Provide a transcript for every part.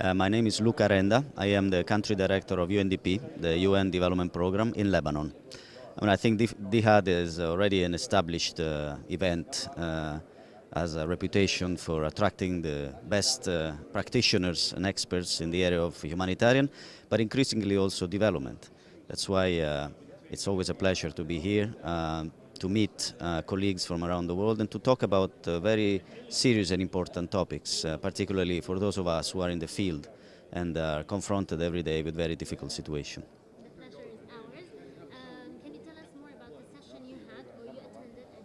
Uh, my name is Luca Renda. I am the country director of UNDP, the UN Development Program in Lebanon. I mean, I think DIHAD is already an established uh, event, uh, has a reputation for attracting the best uh, practitioners and experts in the area of humanitarian, but increasingly also development. That's why uh, it's always a pleasure to be here, uh, to meet uh, colleagues from around the world and to talk about very serious and important topics, particularly for those of us who are in the field and are confronted every day with very difficult situations. The pleasure is ours. Can you tell us more about the session you had or you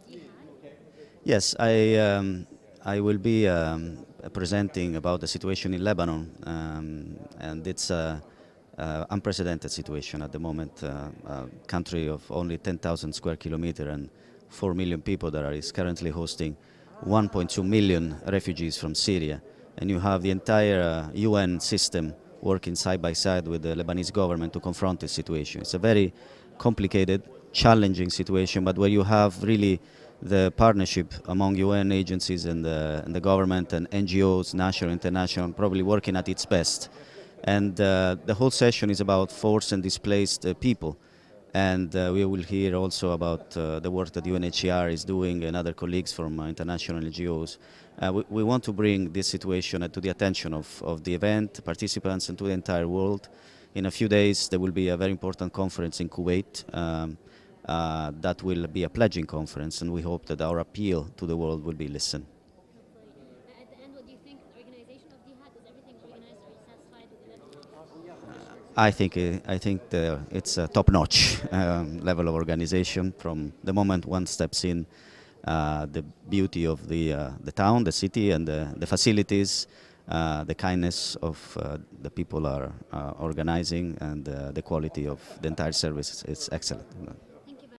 attended? Yes, I, um, I will be um, presenting about the situation in Lebanon, um, and it's an unprecedented situation at the moment. Uh, a country of only 10,000 square kilometers and 4 million people that are, is currently hosting 1.2 million refugees from Syria, and you have the entire uh, UN system working side by side with the Lebanese government to confront this situation. It's a very complicated, challenging situation, but where you have really the partnership among UN agencies and the, and the government and NGOs, national, international, probably working at its best. And uh, the whole session is about forced and displaced uh, people. And uh, we will hear also about uh, the work that UNHCR is doing and other colleagues from uh, international NGOs. We, we, want to bring this situation to the attention of, of the event, participants, and to the entire world. In a few days, there will be a very important conference in Kuwait. Um, uh, that will be a pledging conference, and we hope that our appeal to the world will be listened. I think uh, I think the, it's a top-notch um, level of organization. From the moment one steps in, uh, the beauty of the uh, the town, the city, and the, the facilities, uh, the kindness of uh, the people are organizing, and the quality of the entire service is excellent.